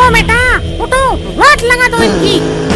उठो बेटा उठो वाट लगा दो इनकी।